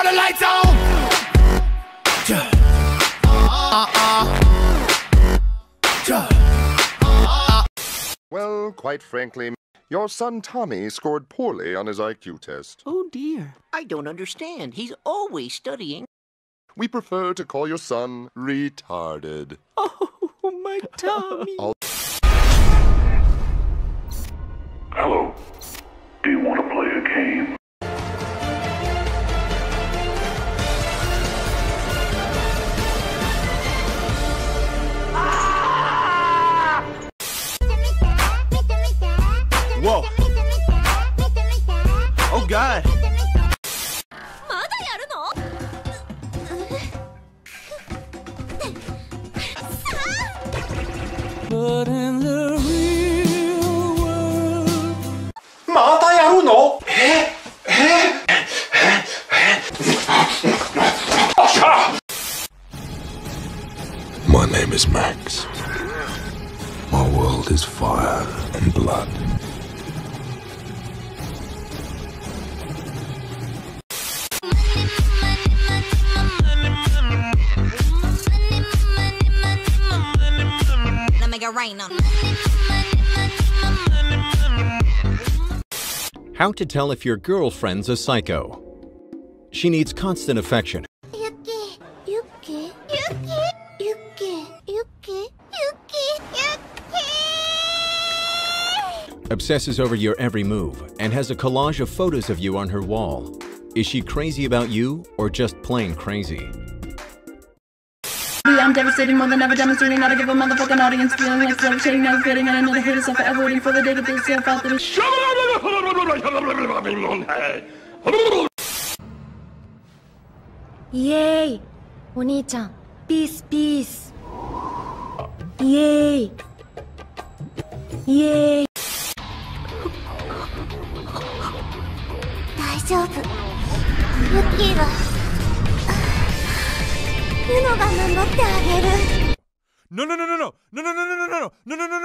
all the lights on. Well, quite frankly, your son Tommy scored poorly on his IQ test. Oh dear. I don't understand. He's always studying. We prefer to call your son retarded. Oh, my Tommy. Hello. Do you want to play a game? Oh God. まだやるの But in the real world. またやるのええ My name is Max. My world is fire and blood. rain on. How to tell if your girlfriend's a psycho. She needs constant affection. Yuki, Yuki, Yuki, Yuki, Yuki, Yuki, Obsesses over your every move and has a collage of photos of you on her wall. Is she crazy about you or just plain crazy? I'm devastating more than ever, demonstrating how to give a motherfucking audience feeling like levitating, never fitting, and I know the haters are forever waiting for the day to put itself out there. Shut イエーイお兄ちゃんピースピースイエーイイエーイ大丈夫ユッキーがユ ルのが守ってあげる。ノノノノノノノノ